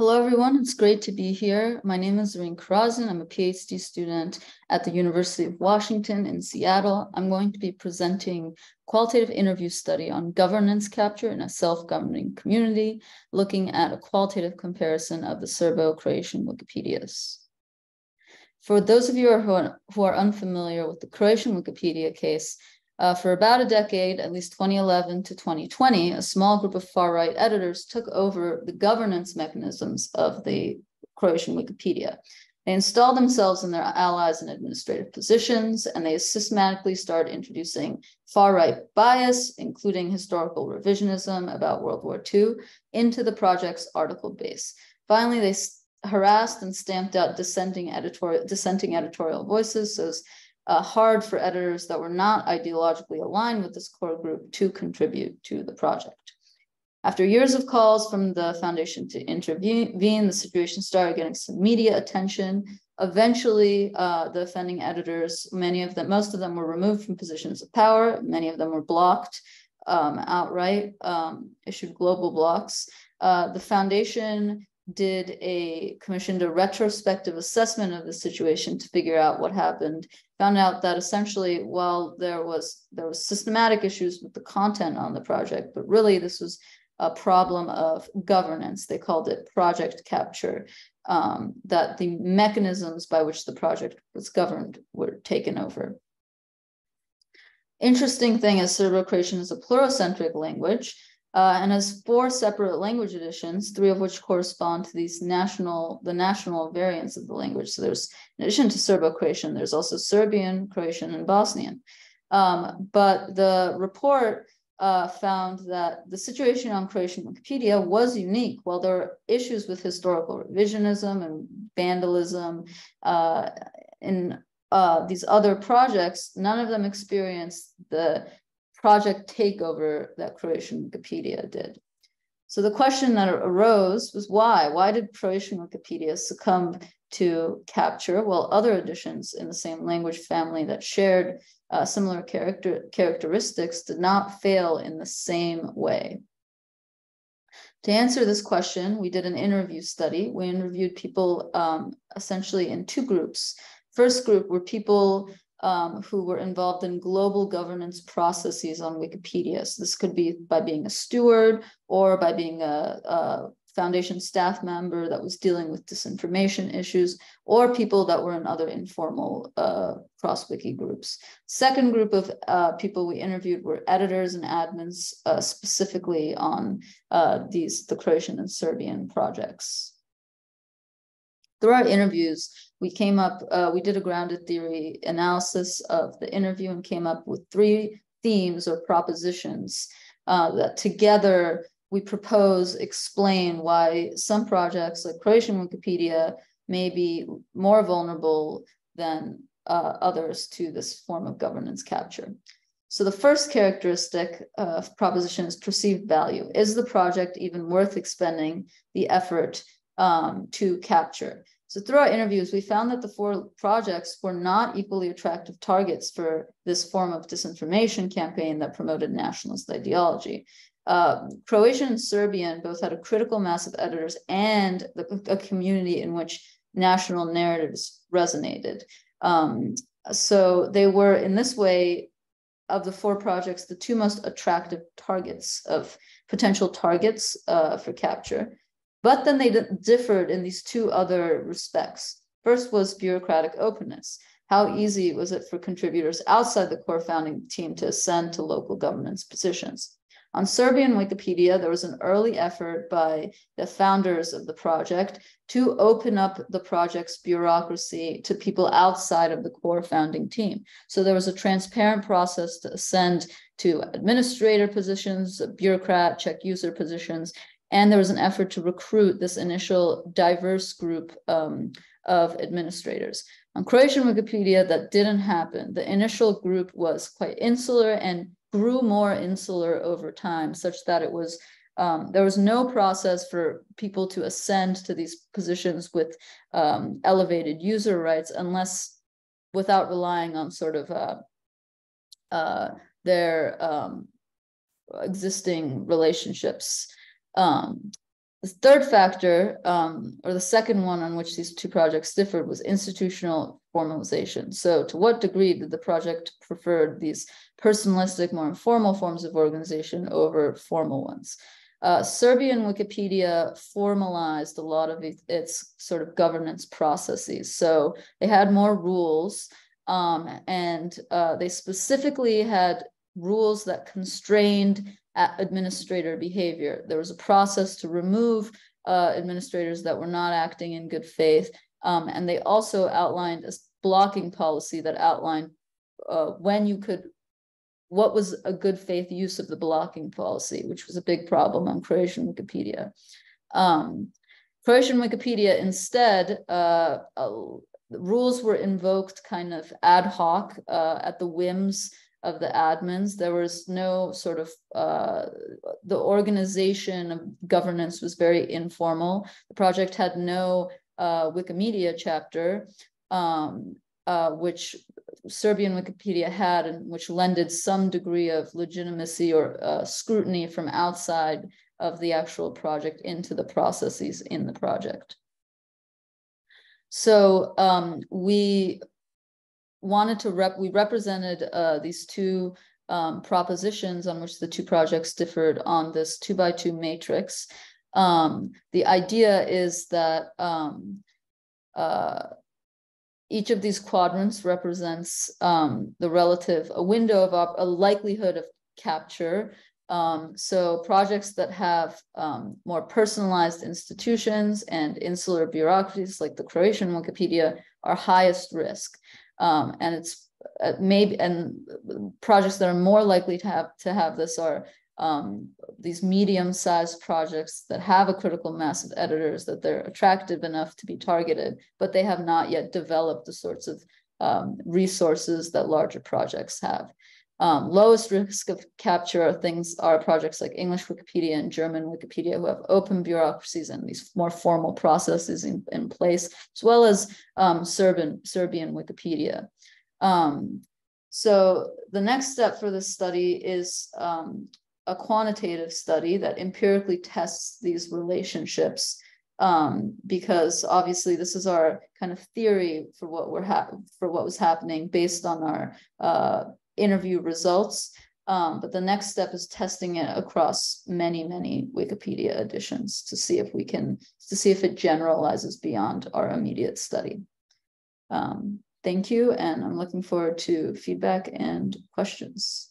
Hello, everyone. It's great to be here. My name is Zarine Kharazian. I'm a PhD student at the University of Washington in Seattle. I'm going to be presenting qualitative interview study on governance capture in a self-governing community, looking at a qualitative comparison of the Serbo-Croatian Wikipedias. For those of you who are, who are unfamiliar with the Croatian Wikipedia case, uh, for about a decade, at least 2011 to 2020, a small group of far right editors took over the governance mechanisms of the Croatian Wikipedia. They installed themselves and their allies in administrative positions, and they systematically started introducing far right bias, including historical revisionism about World War II, into the project's article base. Finally, they harassed and stamped out dissenting editorial, dissenting editorial voices, so uh, hard for editors that were not ideologically aligned with this core group to contribute to the project. After years of calls from the foundation to intervene, the situation started getting some media attention. Eventually, uh, the offending editors, many of them, most of them were removed from positions of power. Many of them were blocked um, outright, um, issued global blocks. Uh, the foundation did a commissioned a retrospective assessment of the situation to figure out what happened found out that essentially while there was there was systematic issues with the content on the project but really this was a problem of governance. They called it project capture um, that the mechanisms by which the project was governed were taken over. Interesting thing is serbo-croatian is a pluricentric language uh, and has four separate language editions, three of which correspond to these national, the national variants of the language. So there's, in addition to Serbo-Croatian, there's also Serbian, Croatian, and Bosnian. Um, but the report uh, found that the situation on Croatian Wikipedia was unique. While there are issues with historical revisionism and vandalism uh, in uh, these other projects, none of them experienced the project takeover that Croatian Wikipedia did. So the question that arose was why? Why did Croatian Wikipedia succumb to capture while other editions in the same language family that shared uh, similar character, characteristics did not fail in the same way? To answer this question, we did an interview study. We interviewed people um, essentially in two groups. First group were people um, who were involved in global governance processes on Wikipedia. So this could be by being a steward or by being a, a foundation staff member that was dealing with disinformation issues, or people that were in other informal uh, cross-wiki groups. Second group of uh, people we interviewed were editors and admins, uh, specifically on uh, these the Croatian and Serbian projects. Through our interviews, we came up, uh, we did a grounded theory analysis of the interview and came up with three themes or propositions uh, that together we propose explain why some projects like Croatian Wikipedia may be more vulnerable than uh, others to this form of governance capture. So the first characteristic of proposition is perceived value. Is the project even worth expending the effort um, to capture. So through our interviews, we found that the four projects were not equally attractive targets for this form of disinformation campaign that promoted nationalist ideology. Uh, Croatian and Serbian both had a critical mass of editors and the, a community in which national narratives resonated. Um, so they were, in this way, of the four projects, the two most attractive targets of potential targets uh, for capture. But then they differed in these two other respects. First was bureaucratic openness. How easy was it for contributors outside the core founding team to ascend to local governance positions? On Serbian Wikipedia, there was an early effort by the founders of the project to open up the project's bureaucracy to people outside of the core founding team. So there was a transparent process to ascend to administrator positions, bureaucrat, check user positions, and there was an effort to recruit this initial diverse group um, of administrators. On Croatian Wikipedia, that didn't happen. The initial group was quite insular and grew more insular over time, such that it was um, there was no process for people to ascend to these positions with um, elevated user rights unless without relying on sort of uh, uh, their um, existing relationships um, The third factor, um, or the second one on which these two projects differed was institutional formalization. So to what degree did the project prefer these personalistic, more informal forms of organization over formal ones? Uh, Serbian Wikipedia formalized a lot of its, sort of governance processes. So they had more rules um, and uh, they specifically had rules that constrained administrator behavior. There was a process to remove uh, administrators that were not acting in good faith. Um, and they also outlined a blocking policy that outlined uh, when you could, what was a good faith use of the blocking policy, which was a big problem on Croatian Wikipedia. Um, Croatian Wikipedia instead, uh, uh rules were invoked kind of ad hoc uh, at the whims of the admins. There was no sort of, uh, the organization of governance was very informal. The project had no uh, Wikimedia chapter, um, uh, which Serbian Wikipedia had, and which lended some degree of legitimacy or uh, scrutiny from outside of the actual project into the processes in the project. So um, we wanted to rep, we represented uh, these two um, propositions on which the two projects differed on this two by two matrix. Um, the idea is that um, uh, each of these quadrants represents um, the relative, a window of a likelihood of capture. Um, so projects that have um, more personalized institutions and insular bureaucracies like the Croatian Wikipedia are highest risk. Um, and it's uh, maybe and projects that are more likely to have to have this are um, these medium-sized projects that have a critical mass of editors that they're attractive enough to be targeted, but they have not yet developed the sorts of um, resources that larger projects have. Um, lowest risk of capture things are projects like English Wikipedia and German Wikipedia who have open bureaucracies and these more formal processes in, in place, as well as um, Serbian, Serbian Wikipedia. Um, so the next step for this study is um, a quantitative study that empirically tests these relationships um, because obviously this is our kind of theory for what we're for what was happening based on our uh, interview results. Um, but the next step is testing it across many, many Wikipedia editions to see if we can, to see if it generalizes beyond our immediate study. Um, thank you, and I'm looking forward to feedback and questions.